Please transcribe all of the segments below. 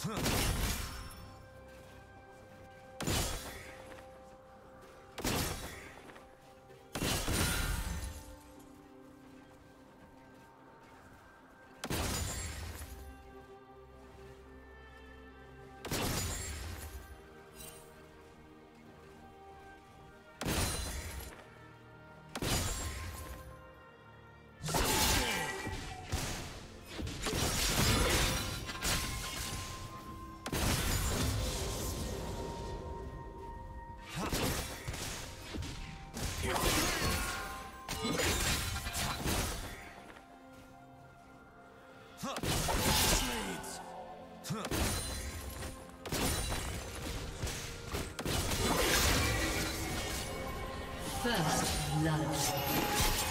Huh. First blood.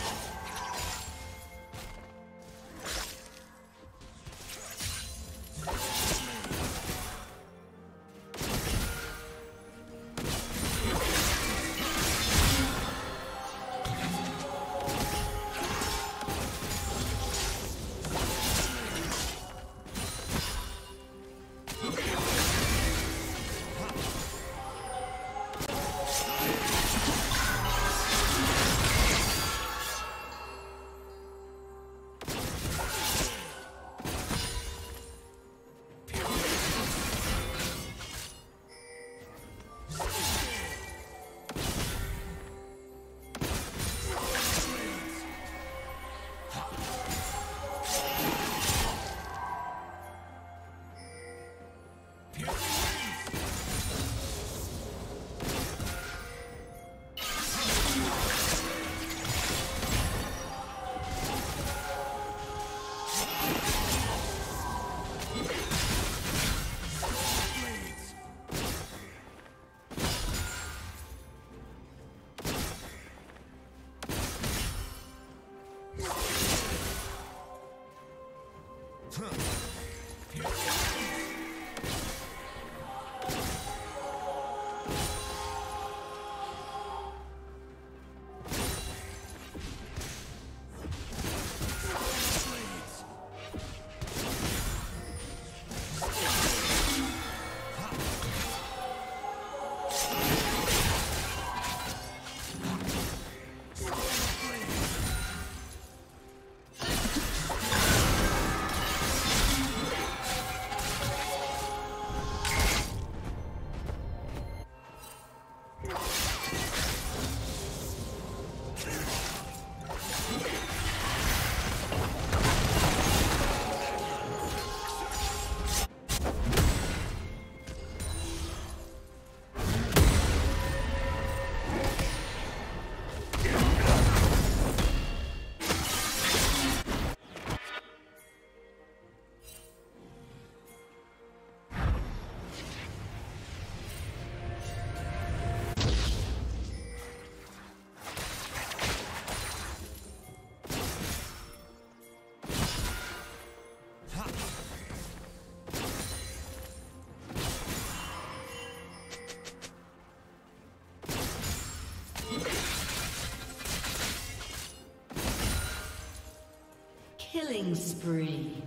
Spree.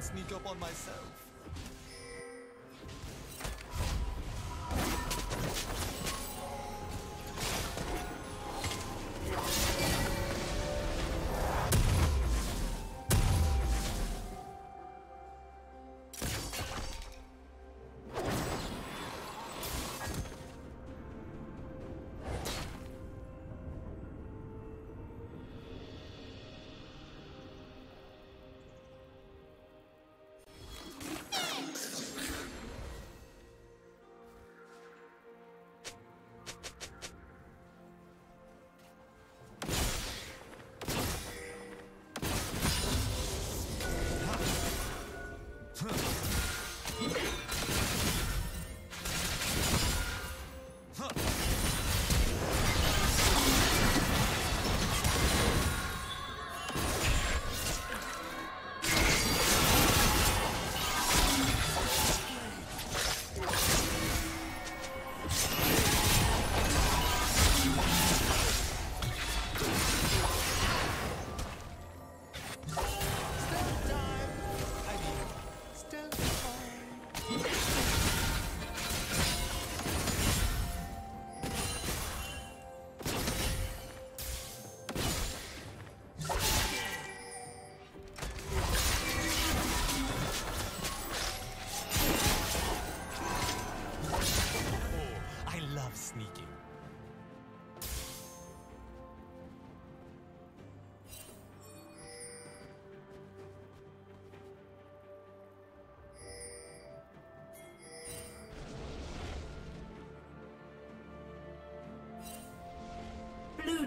sneak up on myself.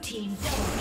Team double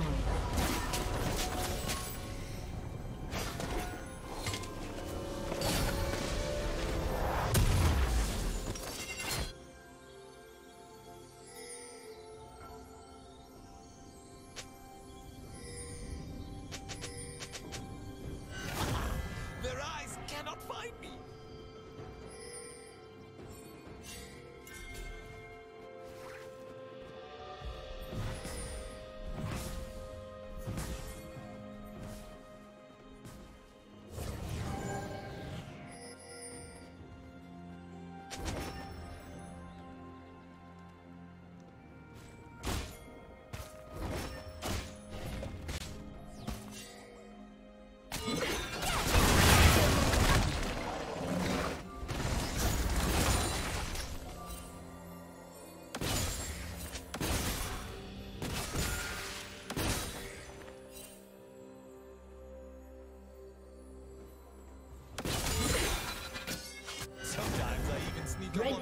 destroyed.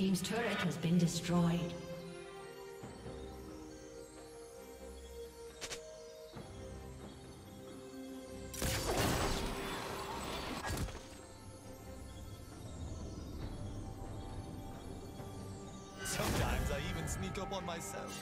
team's turret has been destroyed. Sometimes I even sneak up on myself.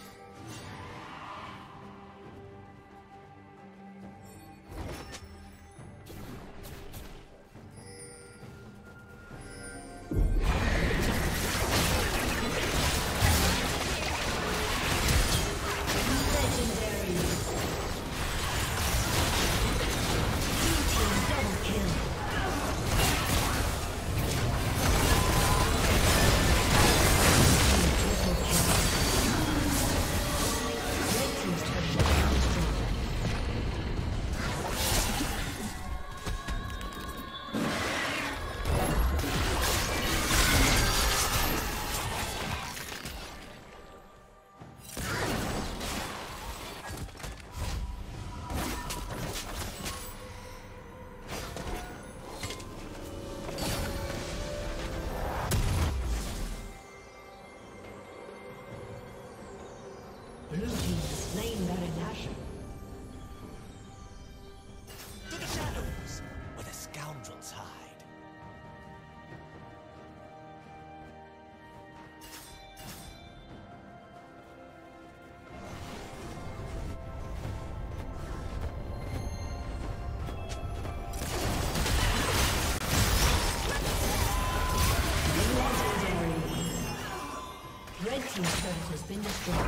been destroyed.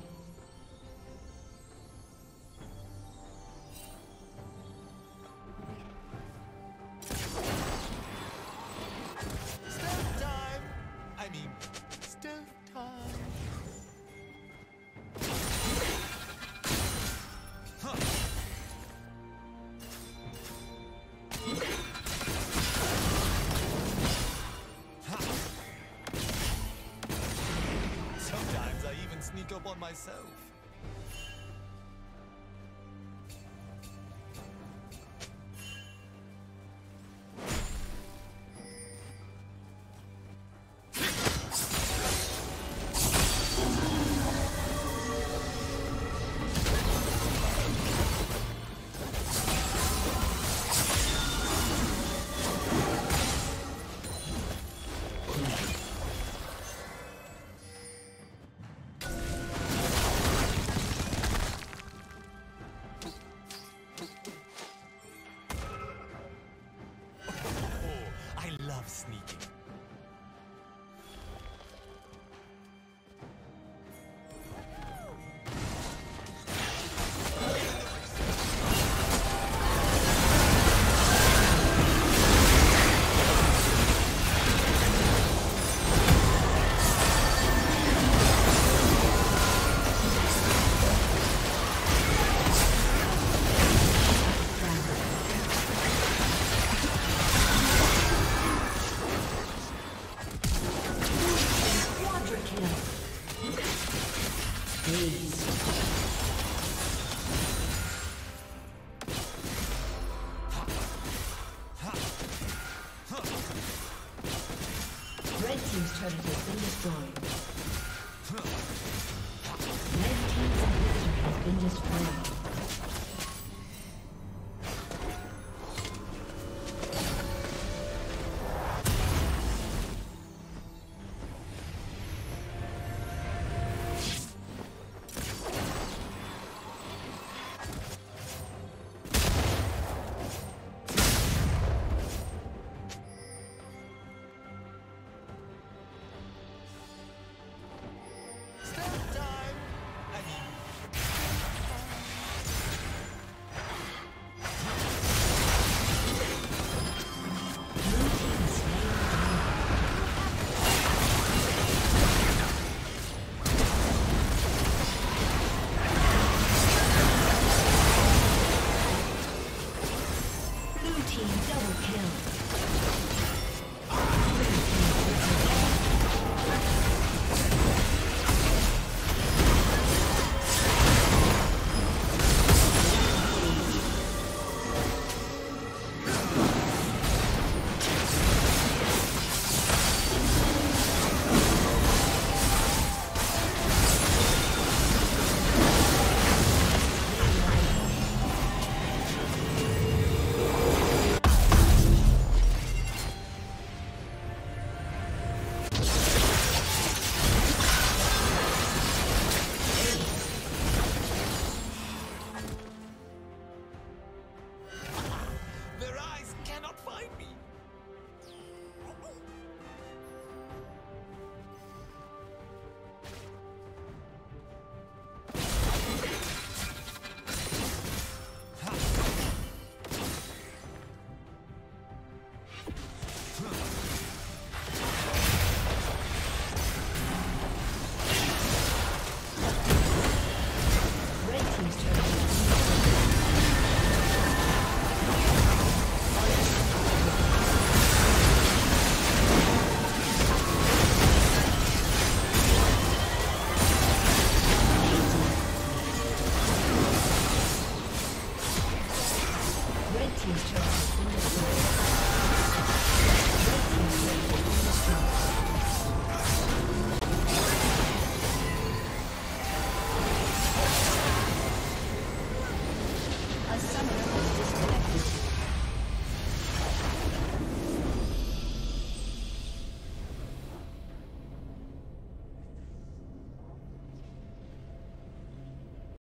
Myself.